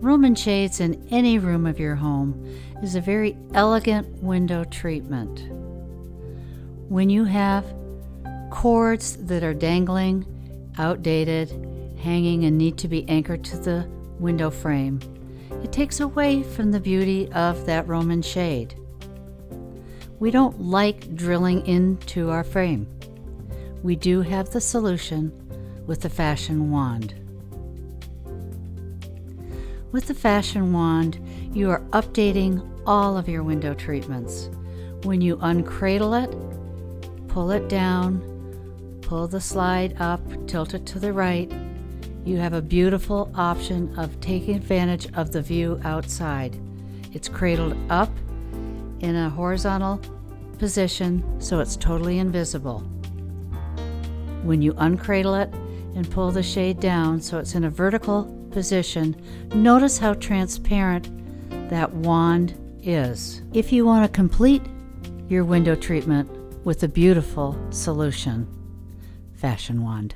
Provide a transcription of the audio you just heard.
Roman shades in any room of your home is a very elegant window treatment. When you have cords that are dangling, outdated, hanging, and need to be anchored to the window frame, it takes away from the beauty of that Roman shade. We don't like drilling into our frame. We do have the solution with the fashion wand. With the Fashion Wand, you are updating all of your window treatments. When you uncradle it, pull it down, pull the slide up, tilt it to the right, you have a beautiful option of taking advantage of the view outside. It's cradled up in a horizontal position so it's totally invisible. When you uncradle it and pull the shade down so it's in a vertical position, notice how transparent that wand is. If you want to complete your window treatment with a beautiful solution, Fashion Wand.